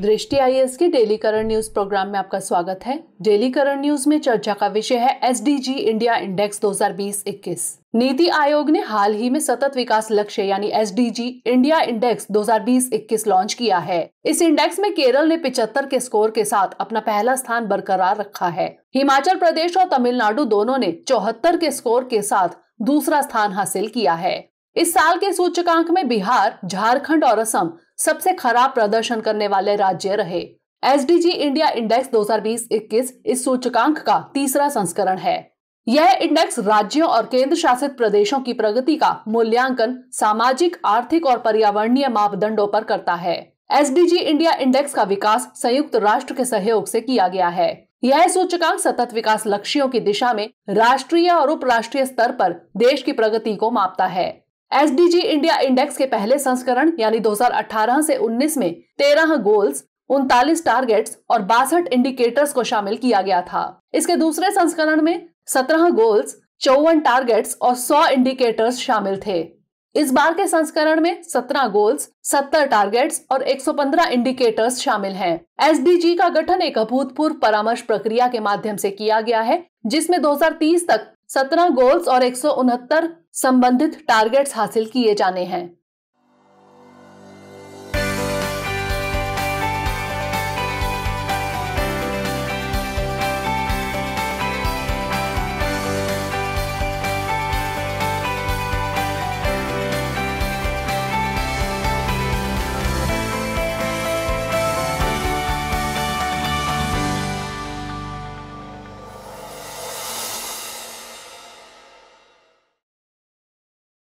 दृष्टि आई की daily current news programme में आपका स्वागत है। डेली करंट न्यूज़ में चर्चा का विषय है SDG India index 2020-21 NITI Aayog ने हाल ही में सतत विकास लक्ष्य यानी एसडीजी इंडिया इंडेक्स 2020-21 लॉन्च किया है। इस इंडेक्स में केरल ने पिचहत्तर के स्कोर के साथ अपना पहला स्थान बरकरार रखा है। हिमाचल प्रदेश और तमिलनाडु दोनों ने चौहत्तर के स्कोर के साथ दूसरा स्थान हासिल किया है। इस साल के सूचकांक में बिहार, झारखंड और असम सबसे खराब प्रदर्शन करने वाले राज्य रहे। एस इंडिया इंडेक्स 2020-21 इस सूचकांक का तीसरा संस्करण है। यह इंडेक्स राज्यों और केंद्र शासित प्रदेशों की प्रगति का मूल्यांकन, सामाजिक, आर्थिक और पर्यावरणीय मापदंडों पर करता है। एस इंडिया इंडेक्स का विकास संयुक्त राष्ट्र के सहयोग से किया गया है। यह सूचकांक सतत विकास लक्ष्यों की दिशा में राष्ट्रीय और उपराष्ट्रीय स्तर पर देश की प्रगति को मापता है। एस इंडिया इंडेक्स के पहले संस्करण, यानी 2018 से 19 में 13 गोल्स उनतालीस टारगेट्स और बासठ इंडिकेटर्स को शामिल किया गया था इसके दूसरे संस्करण में 17 गोल्स चौवन टारगेट्स और 100 इंडिकेटर्स शामिल थे इस बार के संस्करण में 17 गोल्स 70 टारगेट्स और 115 इंडिकेटर्स शामिल हैं। एस का गठन एक अभूतपूर्व परामर्श प्रक्रिया के माध्यम से किया गया है, जिसमें 2030 तक 17 गोल्स और एक सौ उनहत्तर संबंधित टारगेट्स हासिल किए जाने हैं।